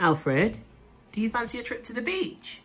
Alfred, do you fancy a trip to the beach?